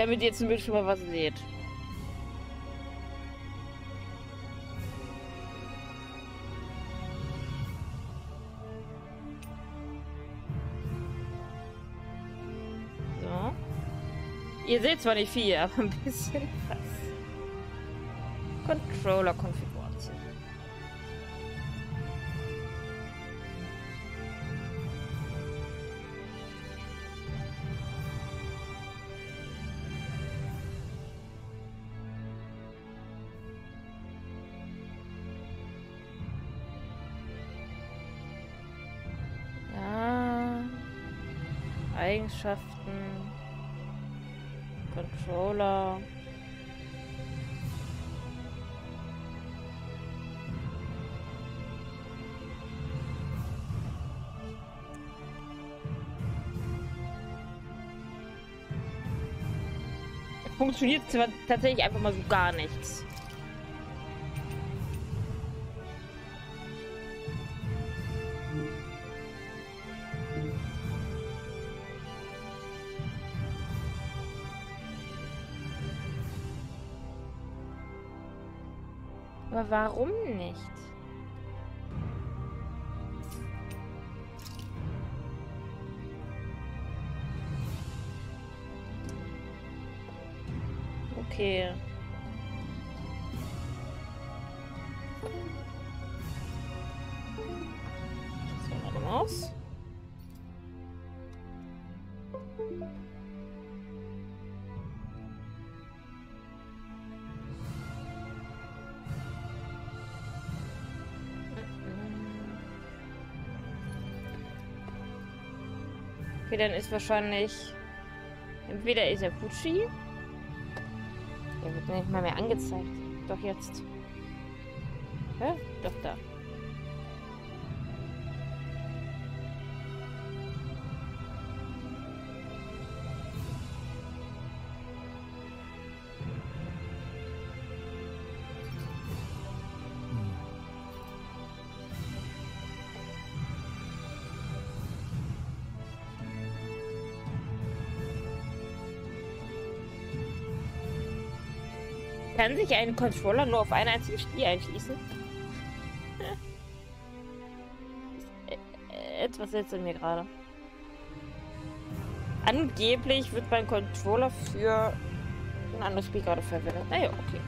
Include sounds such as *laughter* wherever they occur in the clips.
Damit ihr zumindest schon mal was seht. So. Ihr seht zwar nicht viel, aber ein bisschen was. Controller-Konfiguration. Eigenschaften. Controller. Funktioniert zwar tatsächlich einfach mal so gar nichts. Aber warum nicht? Okay. Dann ist wahrscheinlich entweder ist er Fuji. Der wird nicht mal mehr angezeigt. Doch jetzt. Hä? Doch da. Kann sich ein Controller nur auf ein einziges Spiel einschließen? Äh, Etwas seltsam mir gerade. Angeblich wird mein Controller für ein anderes Spiel gerade verwendet. Naja, okay.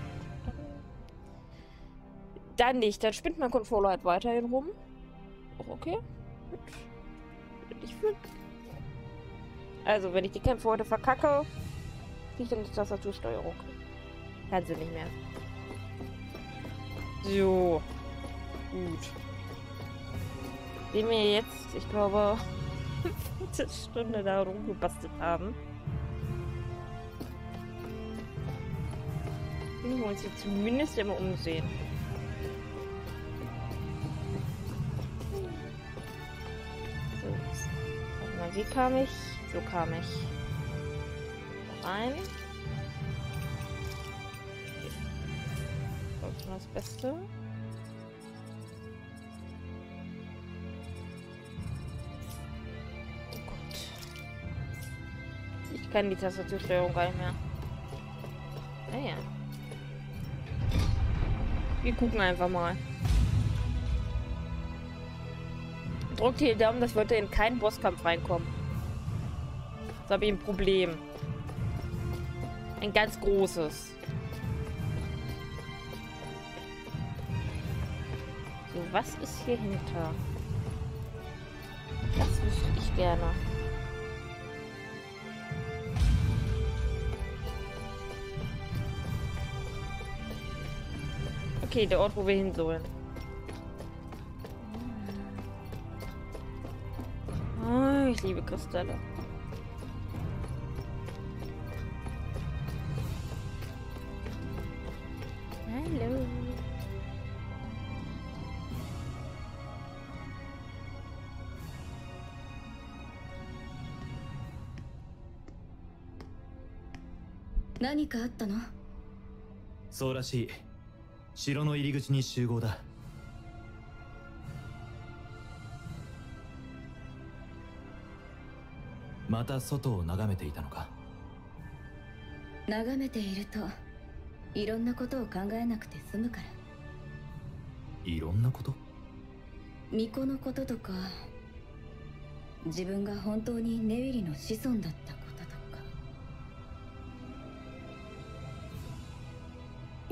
Dann nicht. Dann spinnt mein Controller halt weiterhin rum. Auch okay. Ich will. Also, wenn ich die Kämpfe heute verkacke, kriege ich dann die Tastatursteuerung. Kann sie nicht mehr. So. Gut. Wie wir jetzt, ich glaube, *laughs* eine Stunde da rumgebastelt haben. Können wir uns jetzt zumindest immer umsehen. So. Wie kam ich? So kam ich. Rein. Das war das Beste. Oh. Ich kann die Tastatursteuerung gar nicht mehr. Naja. Wir gucken einfach mal. Drückt hier Daumen, dass wir heute in keinen Bosskampf reinkommen. Das habe ich ein Problem. Ein ganz großes. Was ist hier hinter? Das wüsste ich gerne. Okay, der Ort, wo wir hin sollen. Oh, ich liebe Kristalle. 何かあったの？そうらしい。城の入り口に集合だ。また外を眺めていたのか？眺めているといろんなことを考えなくて済むから。いろんなこと？巫女のこととか自分が本当にネウィリの子孫だった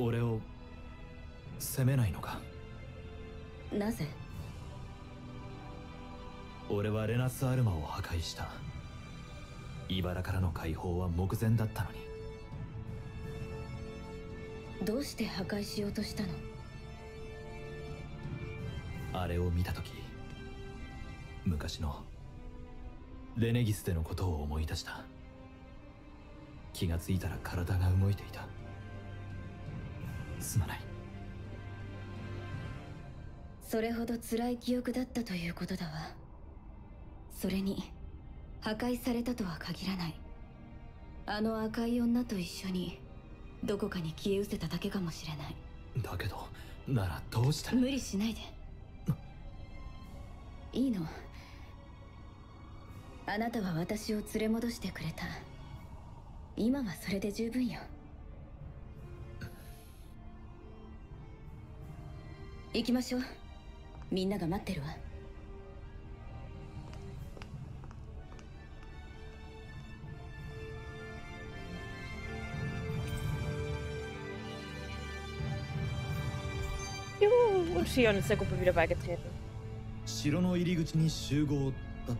俺を責めないのか？なぜ？俺はレナスアルマを破壊した。茨からの解放は目前だったのに。どうして破壊しようとしたの？あれを見た時昔のレネギスでのことを思い出した。気がついたら体が動いていたすまないそれほど辛い記憶だったということだわ。それに破壊されたとは限らない。あの赤い女と一緒にどこかに消え失せただけかもしれない。だけどならどうして無理しないで。いいの。あなたは私を連れ戻してくれた。今はそれで十分よ行きましょう。みんなが待ってるわ。よーし城の入り口に集合だったな。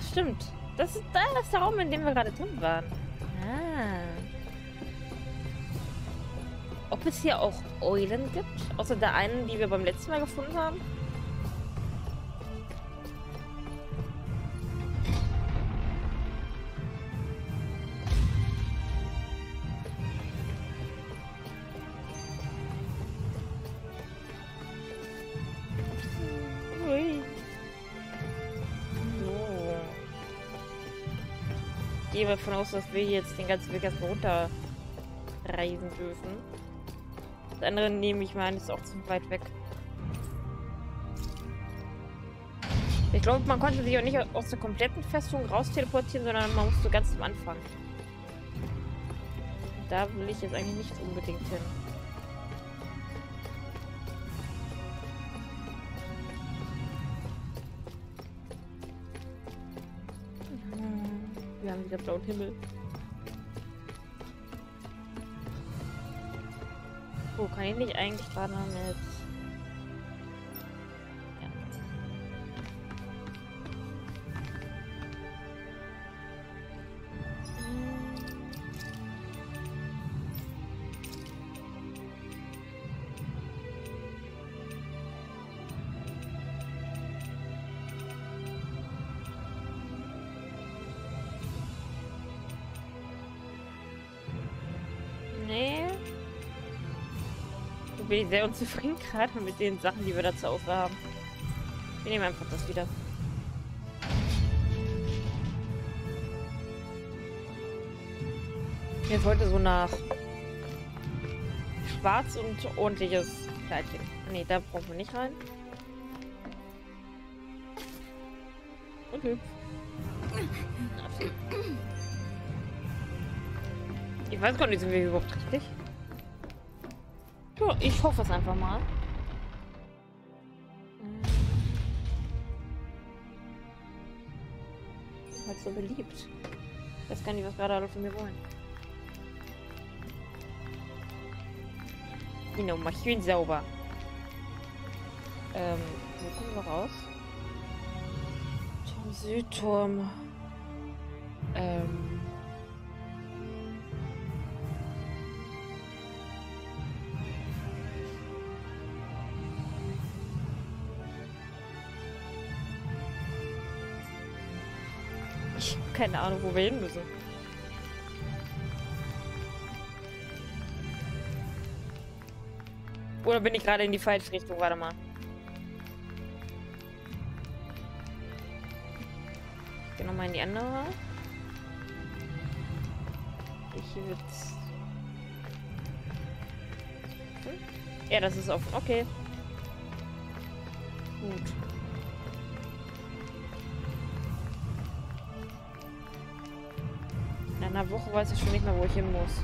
Stimmt. Das ist, da ist der Raum, in dem wir gerade drin waren. Ah. Ob es hier auch Eulen gibt? Außer der einen, die wir beim letzten Mal gefunden haben? Davon aus, dass wir jetzt den ganzen Weg erstmal runterreisen dürfen. Das andere nehme ich mal an, ist auch zu weit weg. Ich glaube, man konnte sich auch nicht aus der kompletten Festung raus teleportieren, sondern man musste ganz am Anfang. Da will ich jetzt eigentlich nicht unbedingt hin. Wieder blauen Himmel. Wo kann ich nicht eigentlich gerade mit... bin sehr unzufrieden gerade mit den Sachen, die wir da zur Auswahl haben. Wir nehmen einfach das wieder. Jetzt heute so nach schwarz und ordentliches Kleidchen. Nee, da brauchen wir nicht rein. Und hübsch. Ich weiß gar nicht, sind wir überhaupt richtig? Ich hoffe es einfach mal. Hm. Halt so beliebt. Ich weiß gar nicht, was gerade alle von mir wollen. Genau, mal schön sauber. Ähm, wo kommen wir raus? Turm Südturm. Ähm. Keine Ahnung, wo wir hin müssen. Oder bin ich gerade in die falsche Richtung? Warte mal. gehen nochmal in die andere. Hier wird's. Hm? Ja, das ist offen. Okay. Gut. Einer Woche weiß ich schon nicht mehr, wo ich hin muss.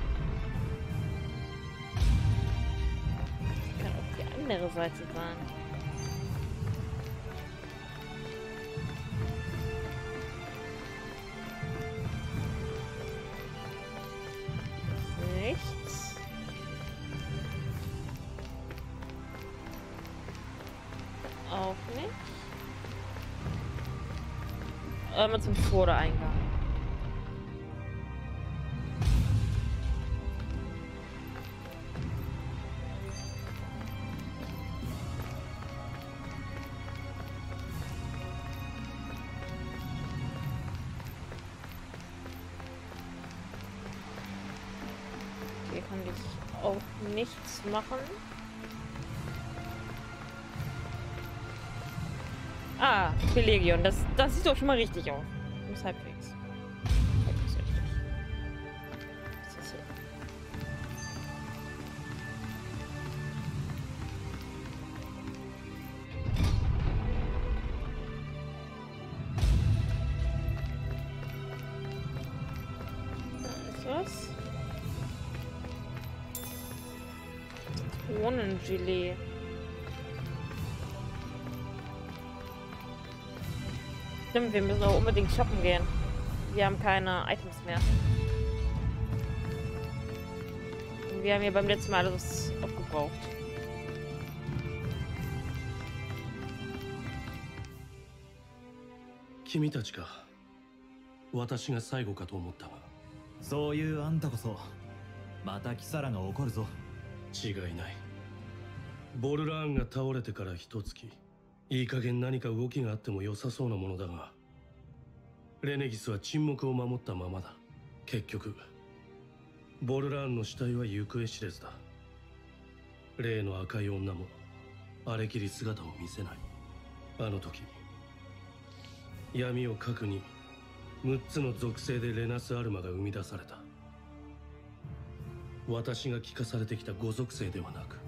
Das kann auch die andere Seite sein. Nichts. Auch nicht. Einmal zum Vordereingang. Hier nichts machen. Ah, Belegion. Das, das sieht doch schon mal richtig aus. Muss. Halbwegs Stimmt, wir müssen auch unbedingt shoppen gehen. Wir haben keine Items mehr. Und wir haben hier beim letzten Mal alles aufgebraucht. 君たちか私が最後かと思ったがそういうあんたこそまたキサラが怒るぞ違いないボルラーンが倒れてから一月いい加減何か動きがあっても良さそうなものだがレネギスは沈黙を守ったままだ。結局ボルラーンの死体は行方知れずだ。例の赤い女もあれきり姿を見せない。あの時闇を核に6つの属性でレナスアルマが生み出された。私が聞かされてきた五属性ではなく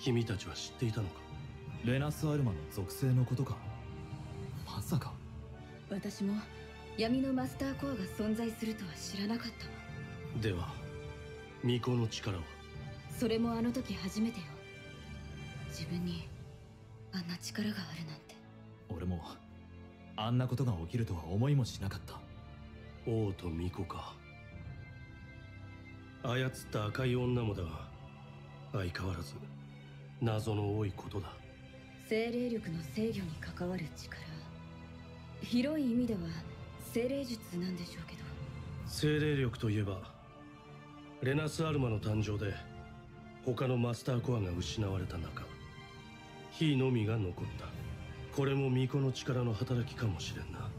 君たちは知っていたのか？レナスアルマの属性のことか？まさか。私も闇のマスターコアが存在するとは知らなかったわ。では巫女の力は？それもあの時初めてよ。自分にあんな力があるなんて。俺もあんなことが起きるとは思いもしなかった。王と巫女か。操った赤い女もだが相変わらず謎の多いことだ。精霊力の制御に関わる力。広い意味では精霊術なんでしょうけど。精霊力といえばレナスアルマの誕生で他のマスターコアが失われた中火のみが残った。これも巫女の力の働きかもしれんな。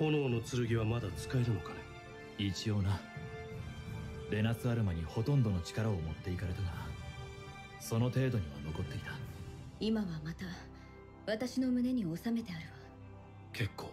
炎の剣はまだ使えるのかね？一応な。レナスアルマにほとんどの力を持っていかれたがその程度には残っていた。今はまた私の胸に収めてあるわ。結構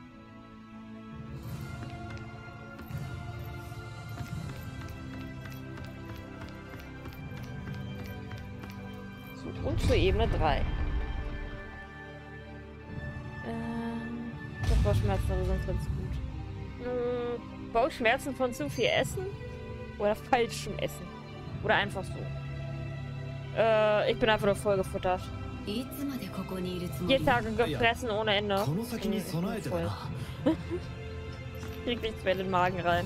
zur Ebene 3. Ähm, ich Bauchschmerzen, aber sonst ganz gut. Hm, Bauchschmerzen von zu viel Essen? Oder falschem Essen? Oder einfach so? Äh, ich bin einfach nur vollgefuttert. Jeden Tag gefressen ohne Ende. Ich. Krieg nichts mehr in den Magen rein.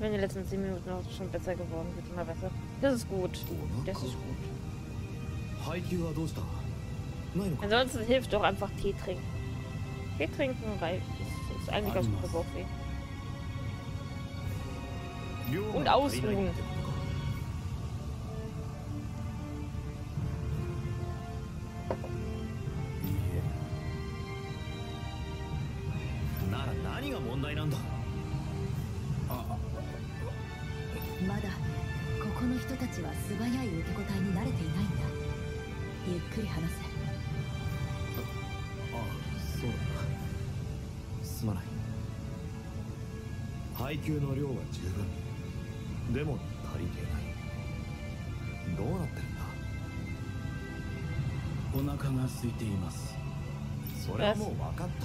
Wenn die letzten 10 Minuten auch schon besser geworden, wird immer besser. Das ist gut. Das ist gut. 配給はどうしたないのか Ansonsten hilft doch einfach Tee trinken. Tee trinken reicht. Das ist eigentlich ganz gut für Bauchweh. 量が Und 足りない ausruhen. ってことかいいえなら何が問題なんだ まだここの人たちは素早い受け答えに慣れていないんだ。ゆっくり話せ。ああそう。だすまない。配給の量は十分。でも足りていない。どうなってるんだ？お腹が空いています。それはもう分かったって。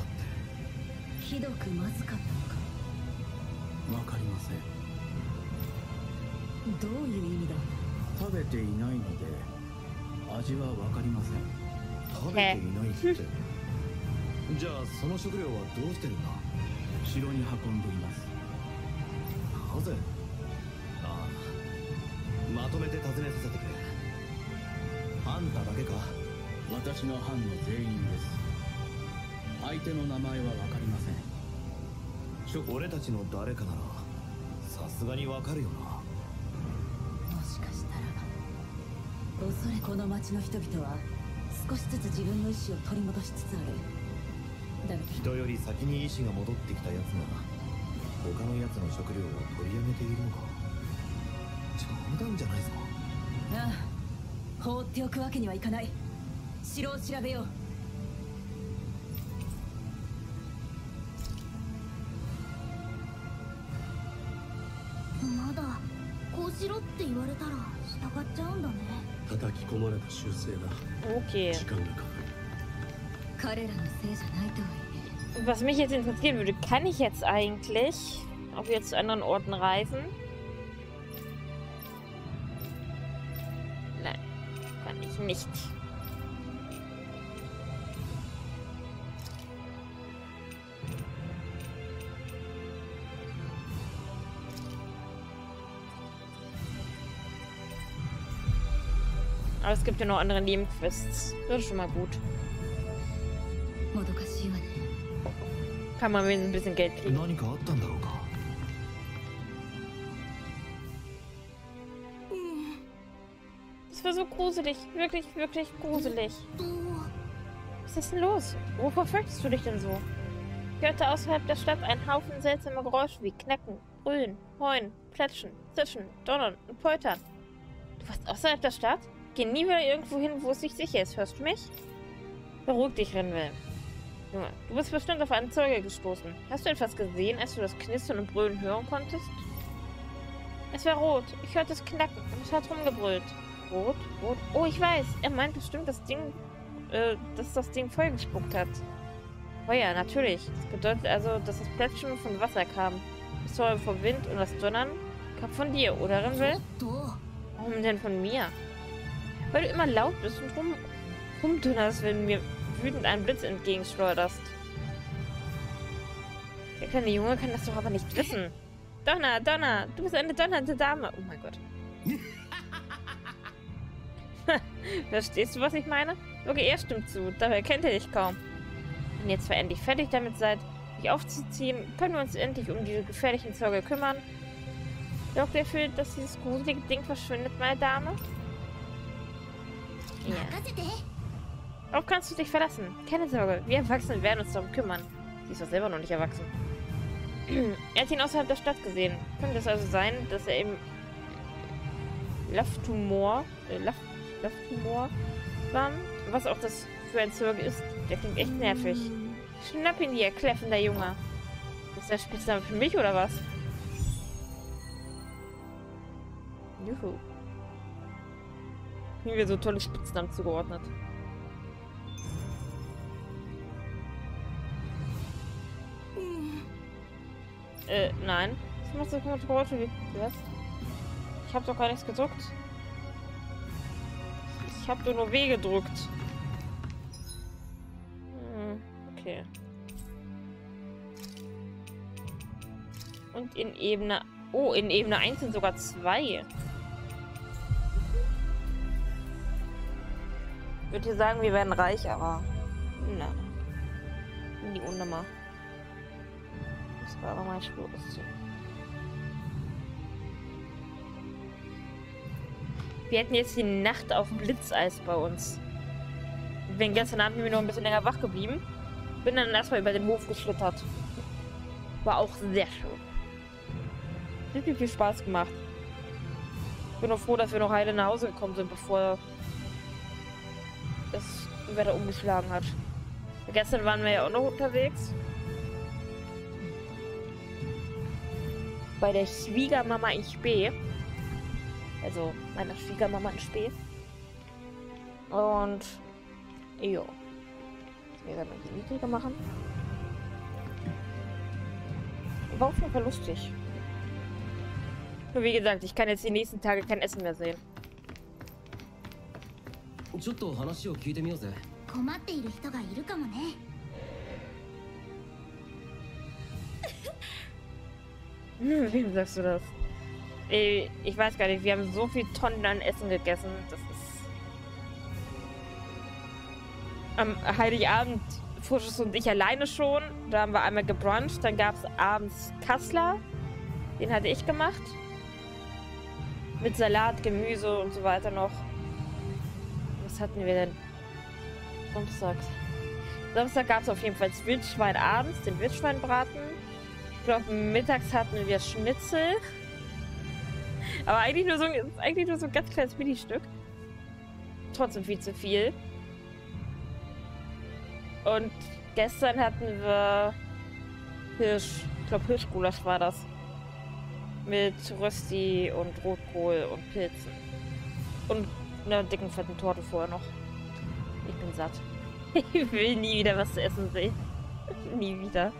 ひどくまずかったのか。わかりませんどういう意味だ？食べていないので味はわかりません。食べていないって。じゃあその食料はどうしてるんだ？城に運んでいます。なぜ？ああまとめて尋ねさせてくれ。あんただけか？私の班の全員です。相手の名前はわかりません。俺たちの誰かならさすがにわかるよなおそれこの町の人々は少しずつ自分の意志を取り戻しつつある。だが人より先に意志が戻ってきたやつが他のやつの食料を取り上げているのか。冗談じゃないぞ。ああ放っておくわけにはいかない。城を調べよう。まだこうしろって言われたら従っちゃうんだね 叩き込まれた修正だ Okay. 時間がかかる彼らのせいじゃないとはいえ Was mich jetzt interessieren würde, kann ich jetzt eigentlich auch wieder zu anderen Orten reisen? Nein, kann ich nicht. Aber es gibt ja noch andere Nebenquests. Das ist schon mal gut. Kann man wenigstens ein bisschen Geld kriegen. Das war so gruselig. Wirklich, wirklich gruselig. Was ist denn los? Wo fürchtest du dich denn so? Ich hörte außerhalb der Stadt einen Haufen seltsamer Geräusche wie Knacken, Brüllen, Heulen, Plätschen, Zischen, Donnern und Poltern. Du warst außerhalb der Stadt? Geh nie wieder irgendwo hin, wo es nicht sicher ist. Hörst du mich? Beruhig dich, Renwell. Junge, du bist bestimmt auf einen Zeuge gestoßen. Hast du etwas gesehen, als du das Knistern und Brüllen hören konntest? Es war rot. Ich hörte es knacken und es hat rumgebrüllt. Rot? Rot? Oh, ich weiß. Er meint bestimmt das Ding, äh, dass das Ding Feuer gespuckt hat. Feuer, natürlich. Das bedeutet also, dass das Plätschern von Wasser kam. Das Feuer vom Wind und das Donnern kam von dir, oder, Renwell? と Warum denn von mir? Weil du immer laut bist und rum, rumdünnerst, wenn mir wütend einen Blitz entgegenschleuderst. Der kleine Junge kann das doch aber nicht wissen. Donner, Donner, du bist eine donnernde Dame. Oh mein Gott. *laughs* Verstehst du, was ich meine? Okay, er stimmt zu. Dabei kennt er dich kaum. Wenn ihr zwar endlich fertig damit seid, mich aufzuziehen, können wir uns endlich um diese gefährlichen Zeuge kümmern. Sorgt dafür, dass dieses gruselige Ding verschwindet, meine Dame? hier. Darauf kannst du dich verlassen. Keine Sorge, wir Erwachsenen werden uns darum kümmern. Sie ist doch selber noch nicht erwachsen. er hat ihn außerhalb der Stadt gesehen. Könnte es also sein, dass er im Laftumor, äh, Laf, Laftumor war? Was auch das für ein Zirk ist. Der klingt echt nervig. Schnapp ihn dir, kläffender Junge. Ist der Spitzname für mich oder was? Juhu. Kriegen wir so tolle Spitznamen zugeordnet. Äh, nein. Was machst du für Geräusche? Was? Ich hab doch gar nichts gedrückt. Ich hab doch nur W gedrückt. Hm, okay. Und in Ebene... Oh, in Ebene 1 sind sogar zwei. Würde hier sagen, wir werden reich, aber... Na. Die Unnummer. Das war aber mein Spur. Wir hätten jetzt die Nacht auf dem Blitzeis bei uns. Bin gestern Abend nämlich noch ein bisschen länger wach geblieben. Bin dann erstmal über den Hof geschlittert. War auch sehr schön. Richtig viel Spaß gemacht. Bin noch froh, dass wir noch heile nach Hause gekommen sind, bevor Wetter umgeschlagen hat. Gestern waren wir ja auch noch unterwegs. Bei der Schwiegermama in Spee. Also meiner Schwiegermama in Spee. Und jo. Wir werden die niedriger machen. War auf jeden Fall lustig. Wie gesagt, ich kann jetzt die nächsten Tage kein Essen mehr sehen. ちょっと話を聞いてみようぜ困っている人がいるかもね Hm, wem sagst du das? Ey, ich weiß gar nicht, wir haben so viel Tonnen an Essen gegessen. Das ist. Am Heiligabend Fusches und ich alleine schon. Da haben wir einmal gebruncht. Dann gab es abends Kassler. Den hatte ich gemacht. Mit Salat, Gemüse und so weiter noch. Was hatten wir denn? Samstag. Samstag gab es auf jeden Fall das Wildschwein abends, den Wildschweinbraten. Ich glaube, mittags hatten wir Schnitzel. Aber eigentlich nur so, eigentlich nur so ein ganz kleines Mini-Stück. Trotzdem viel zu viel. Und gestern hatten wir Hirsch. Ich glaube, Hirschgulasch war das. Mit Rösti und Rotkohl und Pilzen. Und einer dicken, fetten Torte vorher noch. Ich bin satt. *laughs* Ich will nie wieder was zu essen sehen. *laughs* nie wieder.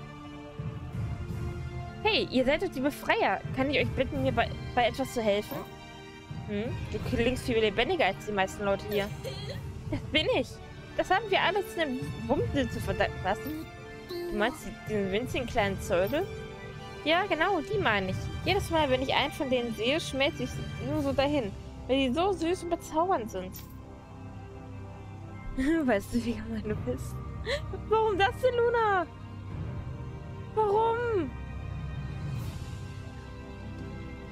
Hey, ihr seid doch die Befreier. Kann ich euch bitten, mir bei, bei etwas zu helfen? Hm? Du klingst viel lebendiger als die meisten Leute hier. Das bin ich. Das haben wir alles einem Wumsel zu verdanken. Was? Du meinst die- diesen winzigen kleinen Zeuge? Ja, genau, die meine ich. Jedes Mal, wenn ich einen von denen sehe, schmelze ich nur so dahin. Weil die so süß und bezaubernd sind. *laughs* weißt du, wie gemein du bist? Warum das denn, Luna? Warum?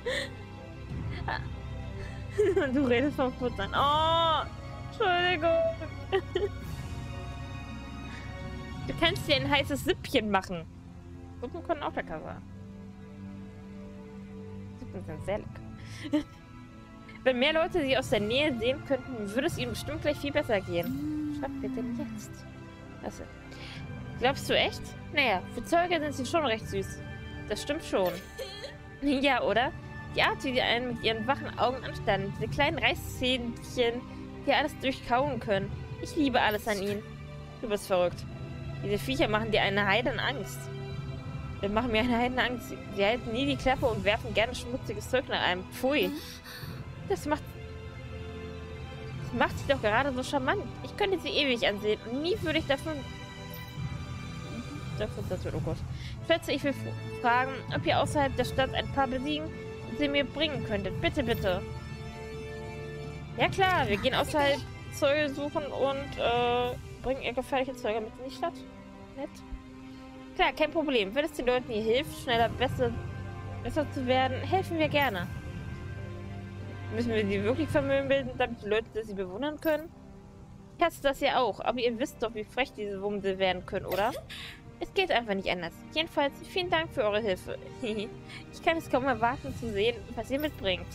*laughs* Du redest vom Futtern. Oh, Entschuldigung. *laughs* Du kannst dir ein heißes Süppchen machen. Suppen können auch lecker sein. Suppen sind sehr lecker. Wenn mehr Leute sie aus der Nähe sehen könnten, würde es ihnen bestimmt gleich viel besser gehen. Wird denn jetzt? Also, glaubst du echt? Naja, für Zeuge sind sie schon recht süß. Das stimmt schon. *laughs* Ja, oder? Die Art, wie sie einen mit ihren wachen Augen anstarren, diese kleinen Reißzähnchen, die alles durchkauen können. Ich liebe alles an ihnen. Du bist verrückt. Diese Viecher machen dir eine Heiden Angst. Wir machen mir eine Heiden Angst. Sie- Sie halten nie die Klappe und werfen gerne schmutziges Zeug nach einem. Pfui. Das macht... Das macht sie doch gerade so charmant. Ich könnte sie ewig ansehen und nie würde ich davon... Davon, das wird, oh Gott. Schätze, ich will fragen, ob ihr außerhalb der Stadt ein paar besiegen und sie mir bringen könntet. Bitte, bitte. Ja klar, wir gehen außerhalb Zeuge suchen und äh, bringen ihr gefährliche Zeuge mit in die Stadt. Nett. Klar, kein Problem. Wenn es den Leuten hier hilft, schneller besser, besser zu werden, helfen wir gerne. Müssen wir sie wirklich vermöbeln, damit die Leute sie bewundern können? Ich hasse das ja auch, aber ihr wisst doch, wie frech diese Wumsel werden können, oder? Es geht einfach nicht anders. Jedenfalls, vielen Dank für eure Hilfe. *laughs* ich kann es kaum erwarten zu sehen, was ihr mitbringt.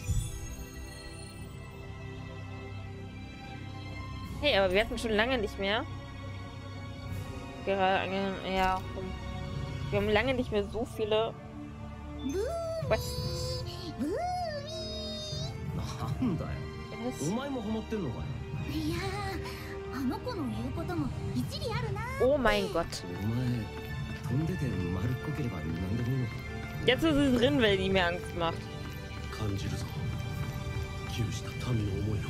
Hey, aber wir hatten schon lange nicht mehr. Gerade, ja, wir haben lange nicht mehr so viele. Was? なんだよ Was? お前もハマってんのかよいやーあの子の言うことも一理あるな Oh mein Gott. お前飛んでて丸っこければ何でもいいのか Jetzt ist sie drin, weil die mir Angst macht. 感じるぞ窮した民の思いを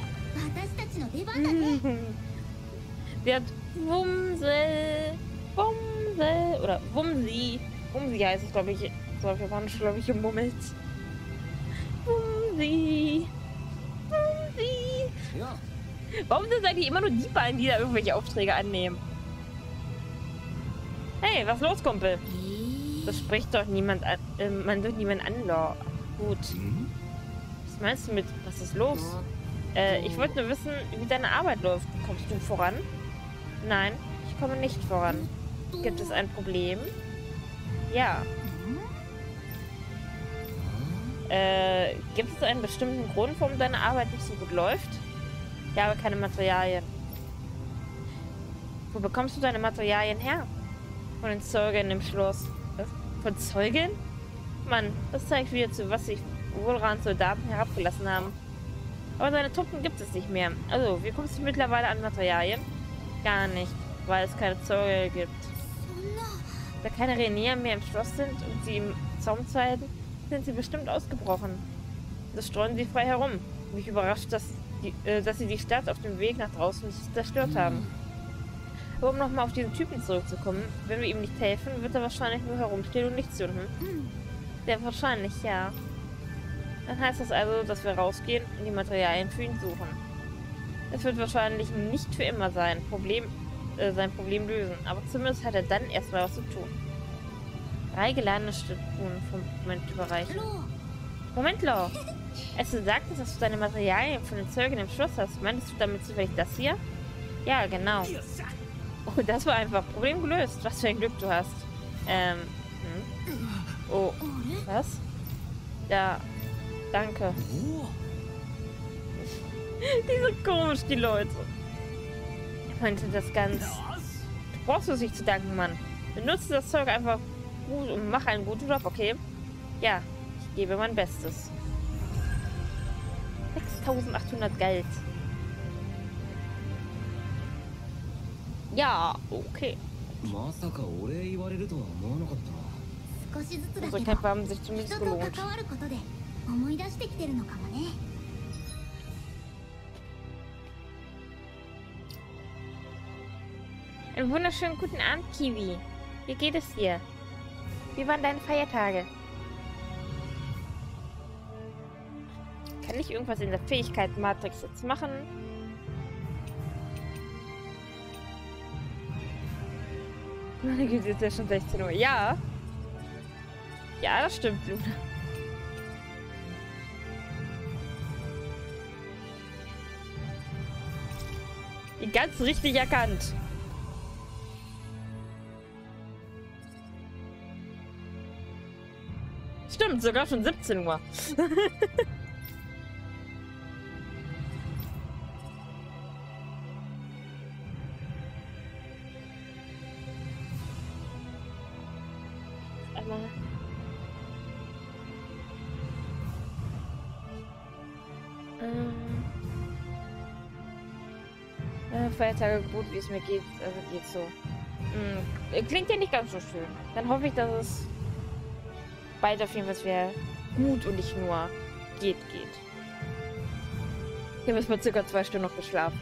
私たちの出番だね *laughs* Sie hat Wumsel. Wumsel. Oder Wumsi. Wumsi heißt es, glaube ich. So auf Japanisch, glaube ich, gemummelt. Wumsi. Warum sind es eigentlich immer nur die beiden, die da irgendwelche Aufträge annehmen? Hey, was los, Kumpel? Das spricht doch niemand an. Äh, man wird niemand anlocken. Gut. Was meinst du mit, was ist los? Äh, ich wollte nur wissen, wie deine Arbeit läuft. Kommst du voran? Nein, ich komme nicht voran. Gibt es ein Problem? Ja. Äh, Gibt es einen bestimmten Grund, warum deine Arbeit nicht so gut läuft? Ich habe keine Materialien. Wo bekommst du deine Materialien her? Von den Zeugen im Schloss. Von Zeugen? Mann, das zeigt wieder zu, was sich Wohlran Soldaten herabgelassen haben. Aber deine Truppen gibt es nicht mehr. Also, wie kommst du mittlerweile an Materialien? Gar nicht, weil es keine Zeuge gibt. Oh da keine Renier mehr im Schloss sind und sie im Zaum zeigen, sind sie bestimmt ausgebrochen. Das streuen sie frei herum. Mich überrascht, dass, die, äh, dass sie die Stadt auf dem Weg nach draußen zerstört haben. Aber um nochmal auf diesen Typen zurückzukommen, wenn wir ihm nicht helfen, wird er wahrscheinlich nur herumstehen und nichts tun. Hm? Sehr wahrscheinlich, ja. Dann heißt das also, dass wir rausgehen und die Materialien für ihn suchen. Es wird wahrscheinlich nicht für immer sein Problem, äh, sein Problem lösen, aber zumindest hat er dann erstmal was zu tun. Drei geladene Spuren vom Moment überreichen. Momentloch! Als du sagtest, dass du deine Materialien von den Zeugen im Schloss hast, Meinst du damit zufällig das hier? Ja, genau. Oh, das war einfach Problem gelöst. Was für ein Glück du hast. Ähm, hm. Oh, was? Ja, danke. *laughs* die sind komisch, die Leute. Ich meinte das ganz... Du brauchst es nicht zu danken, Mann. Benutze das Zeug einfach gut und mach einen guten Job, okay? Ja, ich gebe mein Bestes. 6800 Geld. Ja, okay. まさかお礼言われるとは思わなかったな少しずつだ Unsere けど Kämpfe haben sich 人 zumindest と gelohnt. 関わることで思い出してきてるのかもね Einen wunderschönen guten Abend, Kiwi. Wie geht es dir? Wie waren deine Feiertage? Kann ich irgendwas in der Fähigkeit Matrix jetzt machen? Meine Güte, ist ja schon 16 Uhr. Ja. Ja, das stimmt, Luna. Ganz richtig erkannt. Stimmt, sogar schon 17 Uhr. Ähm. Äh, Feiertage gut, wie es mir geht. Also geht so. Hm, klingt ja nicht ganz so schön. Dann hoffe ich, dass es bald auf jeden Fall wieder gut und nicht nur geht, geht. Habe jetzt mal circa zwei Stunden noch geschlafen.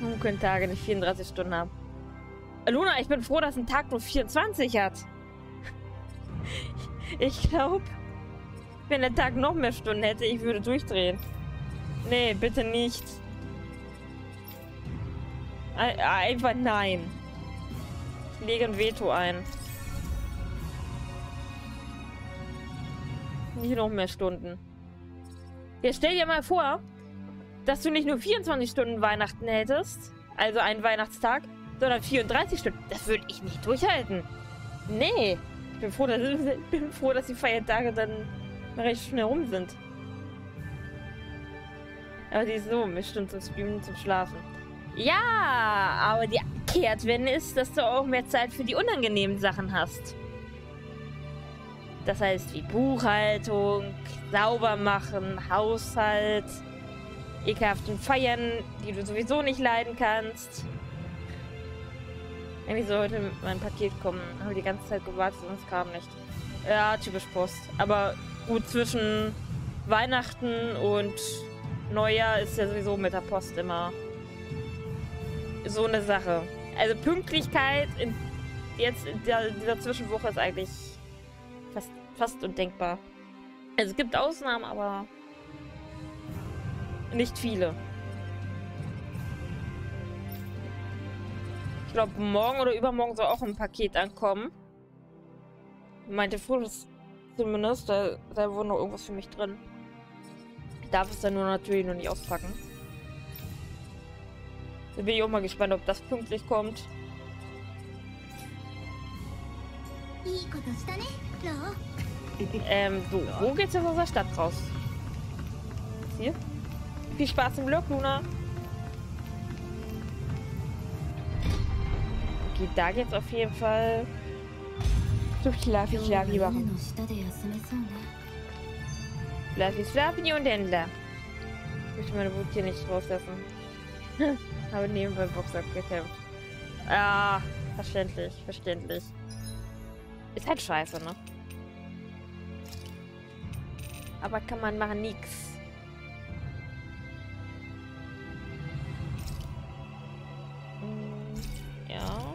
Warum können Tage nicht 34 Stunden haben? Luna, ich bin froh, dass ein Tag nur 24 hat. *laughs* Ich glaube, wenn der Tag noch mehr Stunden hätte, ich würde durchdrehen. Nee, bitte nicht. Ein- Einfach nein. Ich lege ein Veto ein. Nicht noch mehr Stunden. Jetzt stell dir mal vor, dass du nicht nur 24 Stunden Weihnachten hättest, also einen Weihnachtstag, sondern 34 Stunden. Das würde ich nicht durchhalten. Nee. Ich bin froh, dass, bin froh, dass die Feiertage dann recht schnell rum sind. Aber die ist so, bestimmt zum Streamen, zum Schlafen. Ja, aber die Kehrtwende ist, dass du auch mehr Zeit für die unangenehmen Sachen hast. Das heißt, wie Buchhaltung, sauber machen, Haushalt, ekelhaften Feiern, die du sowieso nicht leiden kannst. Eigentlich soll heute mein Paket kommen. Habe die ganze Zeit gewartet und es kam nicht. Ja, typisch Post. Aber gut, zwischen Weihnachten und Neujahr ist ja sowieso mit der Post immer so eine Sache. Also Pünktlichkeit in, jetzt in dieser Zwischenwoche ist eigentlich fast, fast undenkbar. Also es gibt Ausnahmen, aber nicht viele. Ich glaube, morgen oder übermorgen soll auch ein Paket ankommen. Meinte Fotos zumindest, da, da wohnt noch irgendwas für mich drin. Ich darf es dann nur natürlich noch nicht auspacken. Da bin ich auch mal gespannt, ob das pünktlich kommt. Ähm, so, wo geht's jetzt aus der Stadt raus? Hier? Viel Spaß im Glück, Luna. Okay, da geht's auf jeden Fall durch die Lavi, Lavi machen. Lavi, Slavi und Händler. Ich möchte meine Wut hier nicht rauslassen. *laughs* Habe nebenbei Boxer gekämpft. Ah, verständlich, verständlich. Ist halt scheiße, ne? Aber kann man machen nix. Hm, Ja.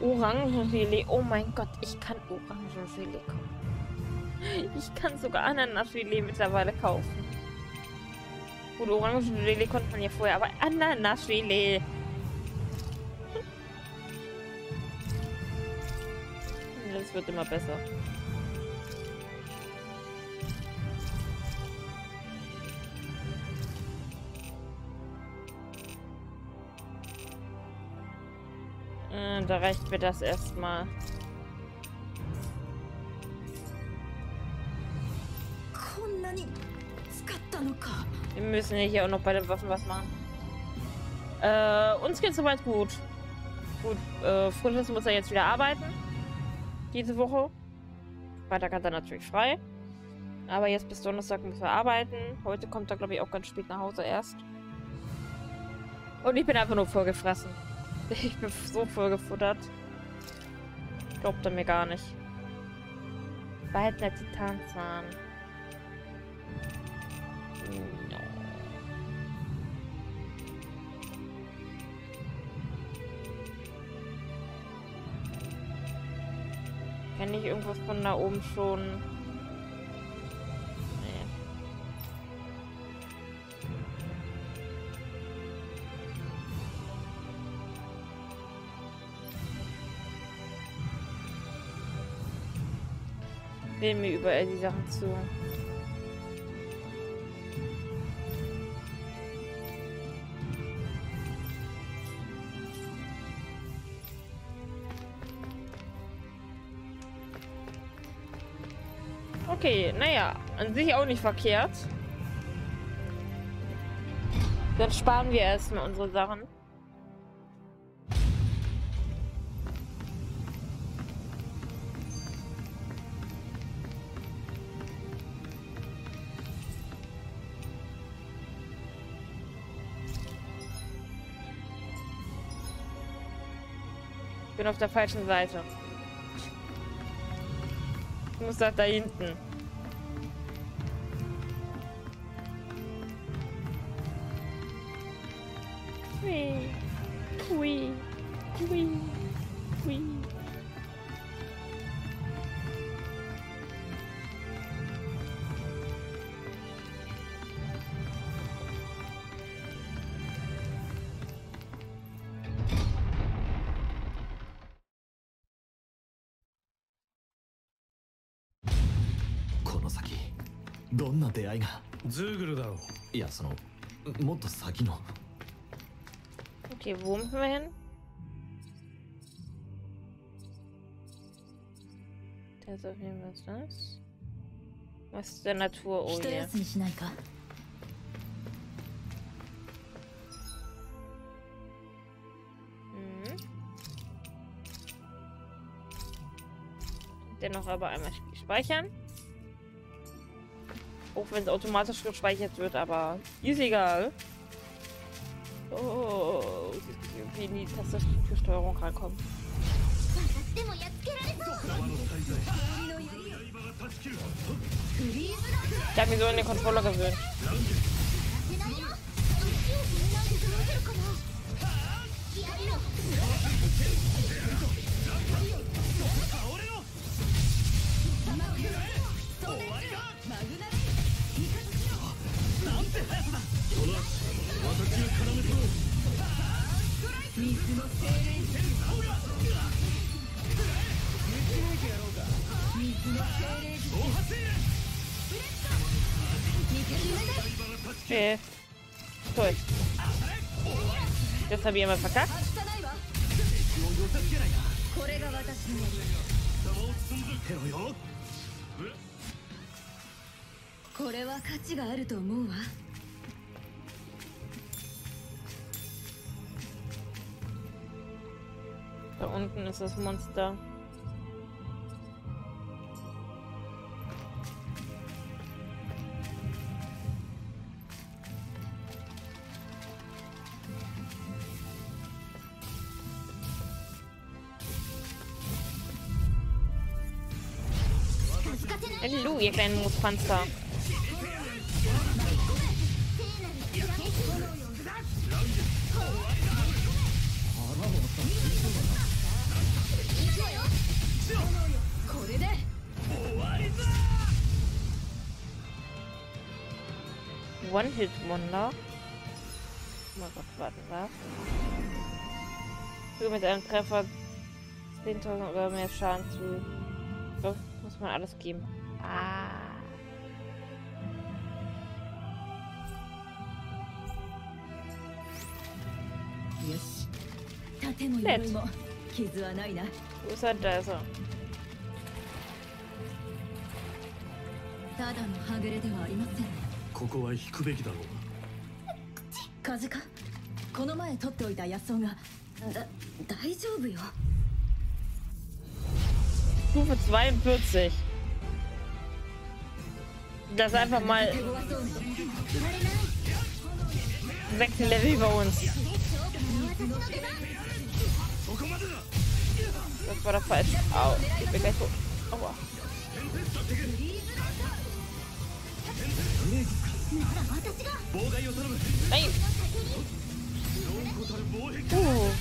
Orangengelee. Oh mein Gott, ich kann Orangengelee kaufen. Ich kann sogar Ananasgelee mittlerweile kaufen. Gut, Orangengelee konnte man ja vorher, aber finde, es wird immer besser. Äh, da reicht mir das erstmal. Wir müssen hier auch noch bei den Waffen was machen. Äh, uns geht's soweit gut. Gut, äh, Frischens muss er jetzt wieder arbeiten. Diese Woche. Freitag hat er natürlich frei. Aber jetzt bis Donnerstag muss er arbeiten. Heute kommt er, glaube ich, auch ganz spät nach Hause erst. Und ich bin einfach nur vollgefressen. *laughs* Ich bin so vollgefuttert. Glaubt er mir gar nicht. Behaltener Titanzahn. Kann ich irgendwas von da oben schon... Nee. Wählen mir überall die Sachen zu. Okay, naja, an sich auch nicht verkehrt. Dann sparen wir erstmal unsere Sachen. Ich bin auf der falschen Seite. Ich muss da hinten. この先どんな出会いがズーグルだろういやそのもっと先の Okay, wo müssen wir hin? Das ist auf jeden Fall das. Was ist der Natur? Oh yeah. Mhm. Dennoch aber einmal speichern. Auch wenn es automatisch gespeichert wird, aber ist egal. Oh wie in die Tastatursteuerung rankommen. Ich hab mich so in den Controller gewöhnt. 水の精霊戦法が道の駅やろうか水の精霊術発生 Eh, estoy. Ya sabía más acá. ¿Qué Da unten ist das Monster. Hallo, ihr kleinen Moospanzer. One-Hit-Wonder. Mal Gott, warten, was? Füge mit einem Treffer 10.000 oder mehr Schaden zu. Das muss man alles geben. Ah. よし盾も鎧も傷はないな Wo ist er? Da ist er. ただのはぐれではありません ここは引くべきだろう風かこの前取っておいた野草がだ大丈夫よ Stufe 42. Das ist einfach mal 手強そうね sechs Level über uns. Das war doch falsch. Au, ich bin gleich tot. Aua. はいおおい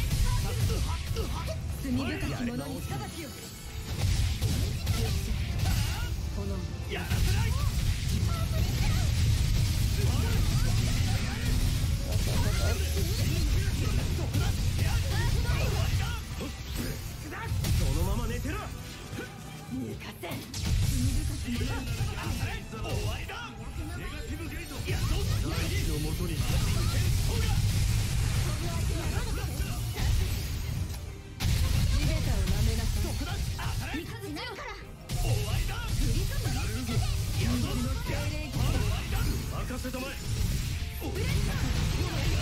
そのまま寝てろ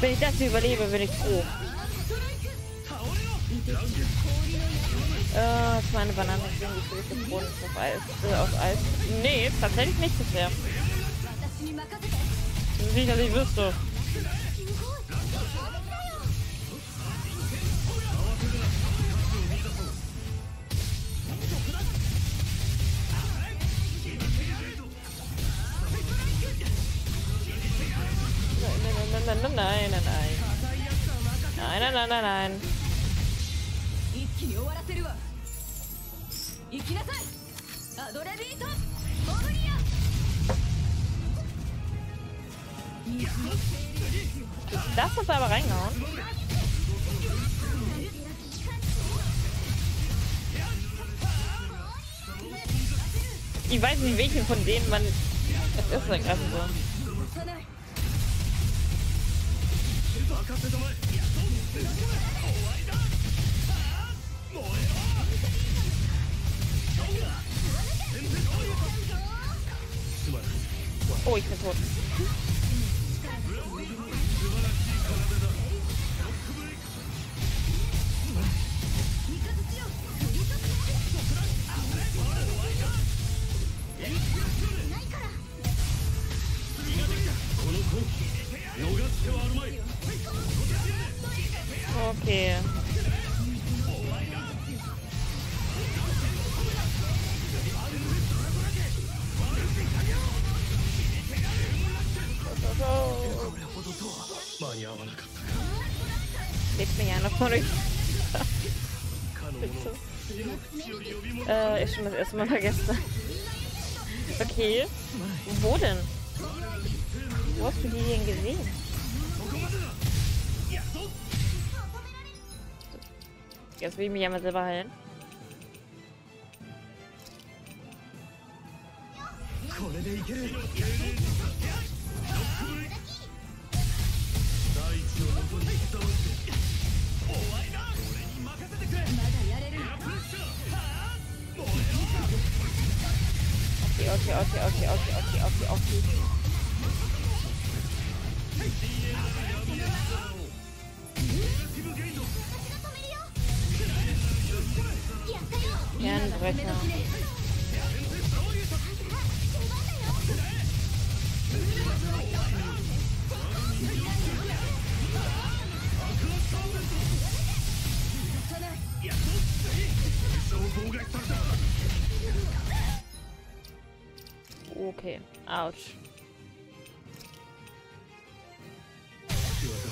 wenn ich das hier überlebe, bin ich froh. Äh, ist meine Banane irgendwie durchgefroren ist auf Eis. Äh, auf Eis. Nee, tatsächlich nicht so sehr. Sicherlich wirst du. Welchen von denen man. Das ist ja gerade Okay. Legt mich einer vor euch. äh, ist schon das erste Mal vergessen. okay. Wo denn? Wo hast du die denn gesehen? Jetzt will ich mich ja mal selber heilen.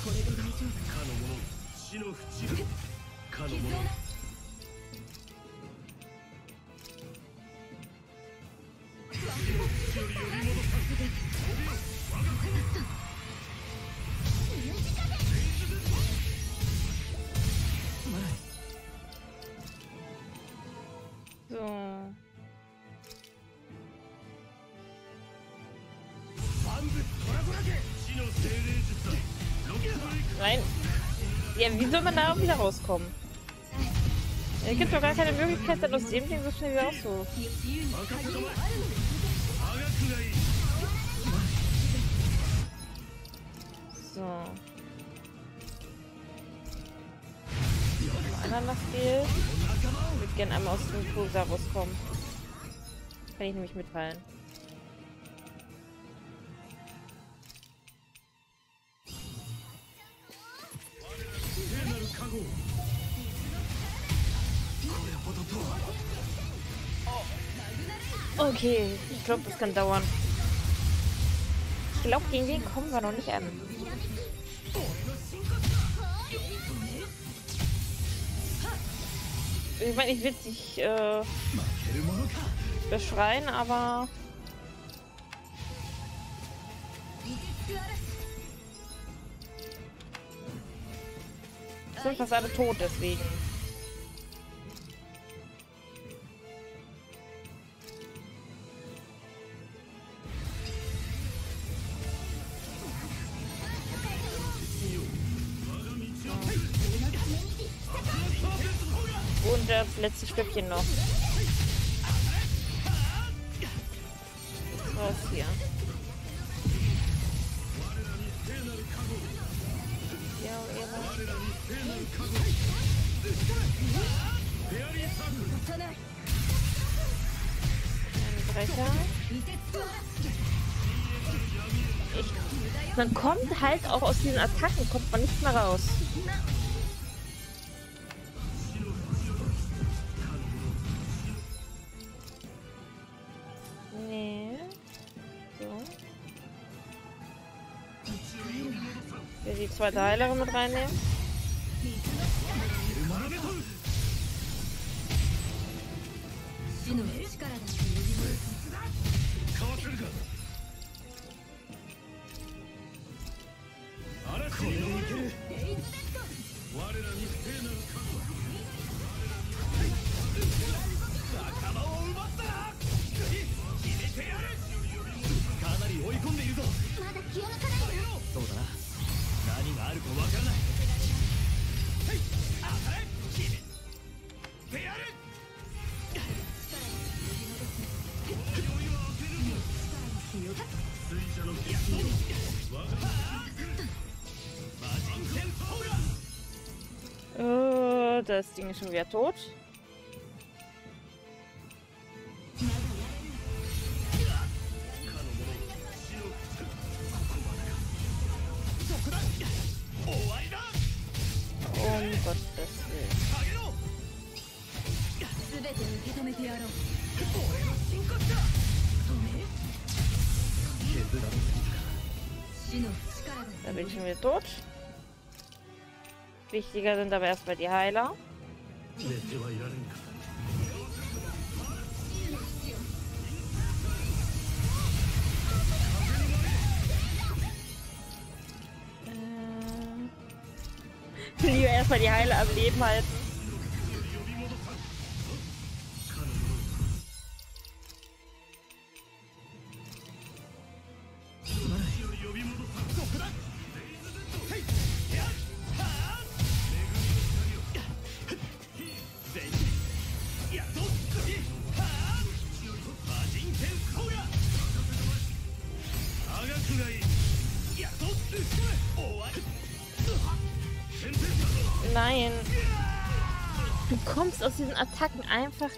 かの者死の淵かの者 soll man da auch wieder rauskommen? Es gibt doch gar keine Möglichkeit, dann aus dem Ding so schnell wieder rauszuholen. So. Anderen noch fehlt. Ich würde gerne einmal aus dem Kursaurus rauskommen. Kann ich nämlich mitfallen. Okay, ich glaube, das kann dauern. Ich glaube, gegen den kommen wir noch nicht an. Ich meine, ich will es nicht äh, beschreien, aber... Sind fast alle tot, deswegen. Das letzte Stückchen noch. Was hier? Man kommt halt auch aus diesen Attacken, kommt man nicht mehr raus. Zweite Heilerin mit reinnehmen. Das Ding ist schon wieder tot. Wichtiger sind aber erstmal die Heiler. Äh. *laughs* Lieber erstmal die Heiler am Leben halten.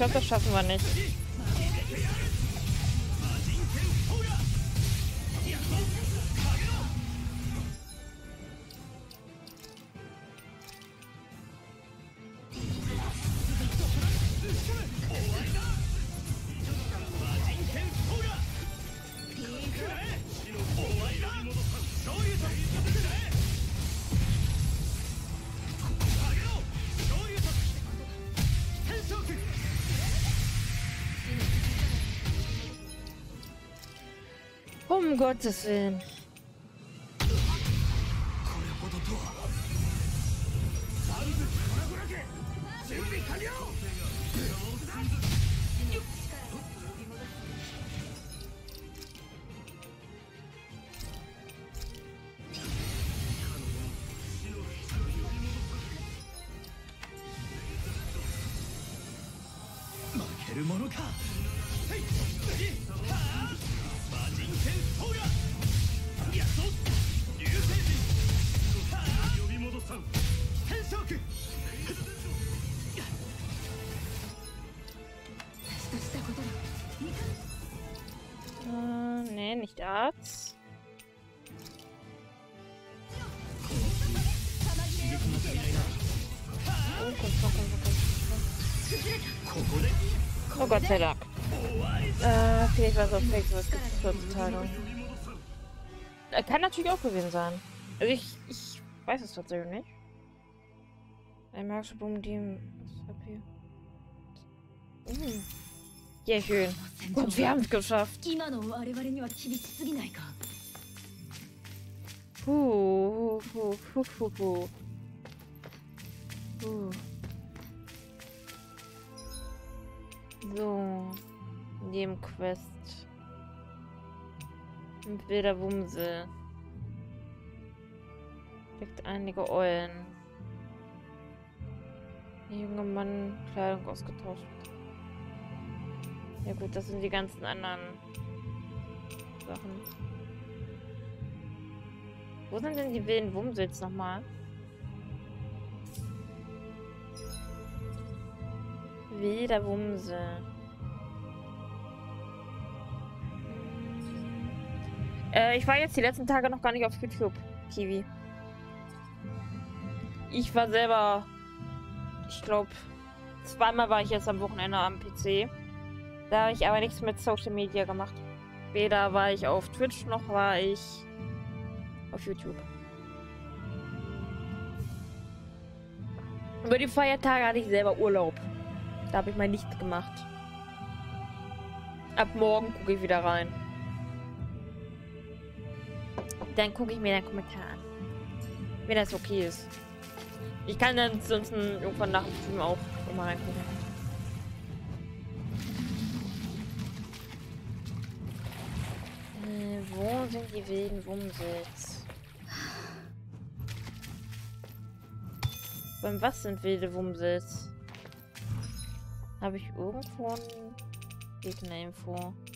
glaube, das schaffen wir nicht. Um Gottes Willen. Äh, Arzt. Oh, komm, komm, komm. Oh Gott sei Dank. Äh, vielleicht war es auch fake, was gibt es heutzutage. Äh, Kann natürlich auch gewesen sein. Also ich, ich weiß es tatsächlich nicht. Ein magischer Boom, die im HP. Uh. Ja, schön. Und wir haben es geschafft. Puh, puh, puh, puh, puh. puh. So. Nebenquest. Wilder Wumsel. Steckt einige Eulen. Der junge Mann Kleidung ausgetauscht. Ja gut, das sind die ganzen anderen Sachen. Wo sind denn die wilden Wumse jetzt nochmal? Wilder Wumse. Äh, ich war jetzt die letzten Tage noch gar nicht auf YouTube, Kiwi. Ich war selber, ich glaube, zweimal war ich jetzt am Wochenende am PC. Da habe ich aber nichts mit Social Media gemacht. Weder war ich auf Twitch, noch war ich auf YouTube. Über die Feiertage hatte ich selber Urlaub. Da habe ich mal nichts gemacht. Ab morgen gucke ich wieder rein. Dann gucke ich mir den Kommentar an. Wenn das okay ist. Ich kann dann sonst irgendwann nach dem Stream auch mal reingucken. die wilden Wumsels. Beim was sind wilde Wumsels? Habe ich irgendwo eine Gegnerinfo? info